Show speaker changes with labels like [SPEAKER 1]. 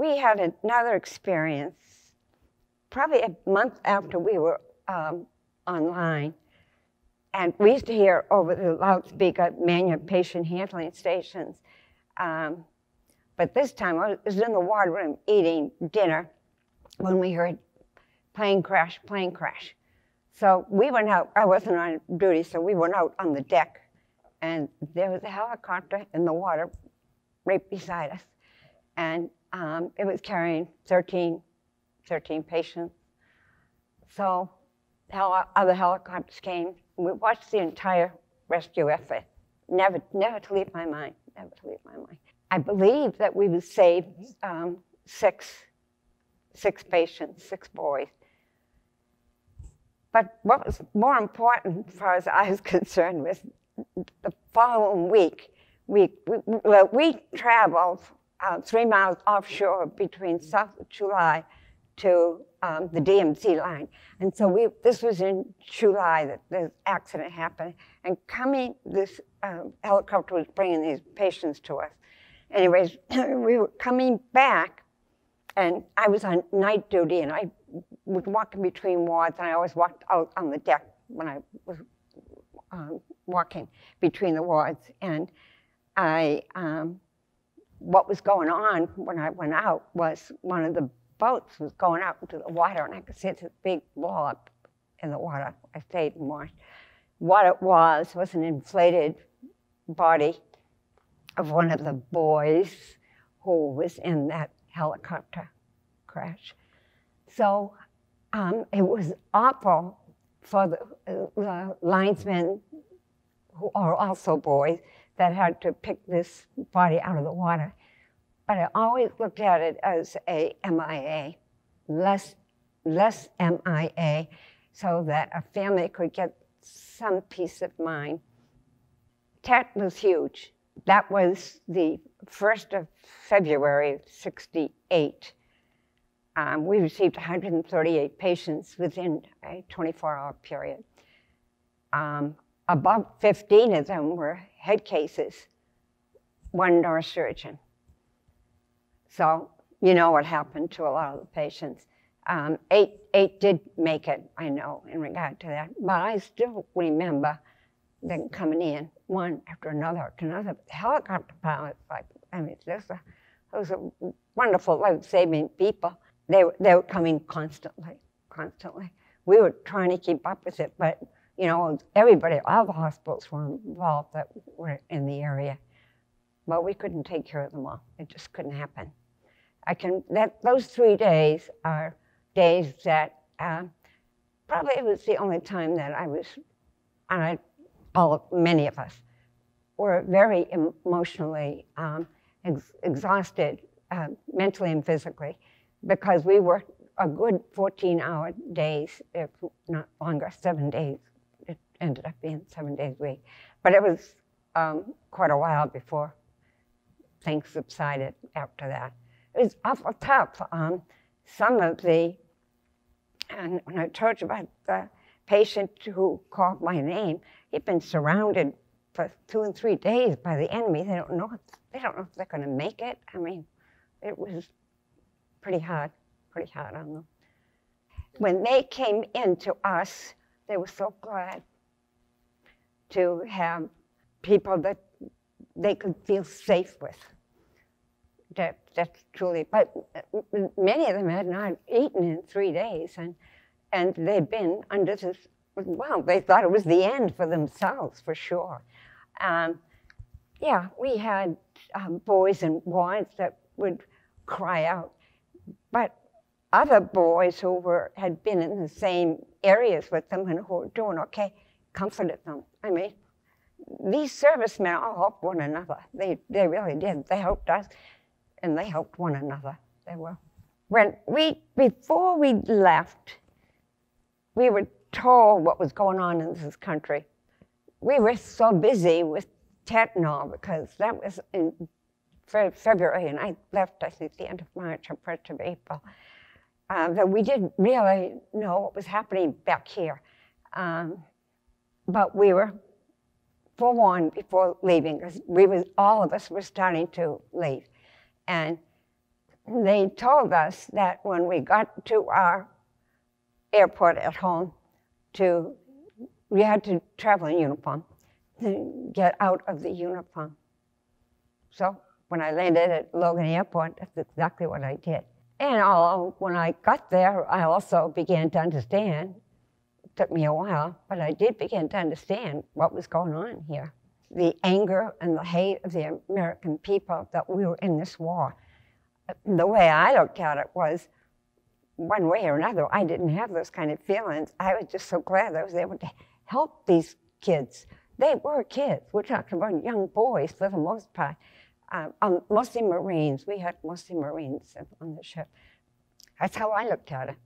[SPEAKER 1] we had another experience probably a month after we were um, online. And we used to hear over the loudspeaker manual patient handling stations. Um, but this time I was in the ward room eating dinner when we heard plane crash, plane crash. So we went out, I wasn't on duty, so we went out on the deck. And there was a helicopter in the water right beside us. And um, it was carrying 13, 13 patients. So other helicopters came. We watched the entire rescue effort. Never, never to leave my mind, never to leave my mind. I believe that we would save um, six, six patients, six boys. But what was more important, as far as I was concerned, was the following week. We, we, we traveled uh, three miles offshore between South July to um, the DMZ line. And so we, this was in July that the accident happened. And coming, this um, helicopter was bringing these patients to us. Anyways, we were coming back, and I was on night duty, and I was walking between wards, and I always walked out on the deck when I was um, walking between the wards. And I, um, what was going on when I went out was one of the boats was going out into the water, and I could see this big wall up in the water. I stayed and watched. What it was was an inflated body of one of the boys who was in that helicopter crash. So um, it was awful for the, uh, the linesmen who are also boys that had to pick this body out of the water. But I always looked at it as a MIA, less, less MIA, so that a family could get some peace of mind. Tet was huge. That was the 1st of February of 68. Um, we received 138 patients within a 24-hour period. Um, about 15 of them were head cases, one neurosurgeon. So you know what happened to a lot of the patients. Um, eight, eight did make it, I know, in regard to that. But I still remember them coming in, one after another after another. The helicopter pilots, like, I mean, those are, those are wonderful life-saving people. They, they were coming constantly, constantly. We were trying to keep up with it, but, you know, everybody, all the hospitals were involved that were in the area. But we couldn't take care of them all. It just couldn't happen. I can, that, those three days are days that uh, probably it was the only time that I was, and I, all, many of us, were very emotionally um, ex exhausted, uh, mentally and physically, because we worked a good 14 hour days, if not longer, seven days. It ended up being seven days a week. But it was um, quite a while before things subsided after that it was awful tough. Um, some of the, and when I told you about the patient who called my name, he'd been surrounded for two and three days by the enemy. They don't know if, they don't know if they're going to make it. I mean, it was pretty hard, pretty hard on them. When they came in to us, they were so glad to have people that they could feel safe with that, that's truly, but many of them had not eaten in three days, and, and they'd been under this, well, they thought it was the end for themselves, for sure. Um, yeah, we had um, boys and wives that would cry out, but other boys who were, had been in the same areas with them and who were doing okay comforted them. I mean, these servicemen all helped one another. They, they really did. They helped us and they helped one another. They were. When we, before we left, we were told what was going on in this country. We were so busy with Tet and all because that was in February, and I left, I think, the end of March or first of April, uh, that we didn't really know what was happening back here. Um, but we were forewarned before leaving because we was, all of us were starting to leave. And they told us that when we got to our airport at home, to we had to travel in uniform to get out of the uniform. So when I landed at Logan Airport, that's exactly what I did. And when I got there, I also began to understand. It took me a while, but I did begin to understand what was going on here. The anger and the hate of the American people that we were in this war. The way I looked at it was, one way or another, I didn't have those kind of feelings. I was just so glad I was able to help these kids. They were kids. We're talking about young boys for the most part. Um, um, mostly Marines. We had mostly Marines on the ship. That's how I looked at it.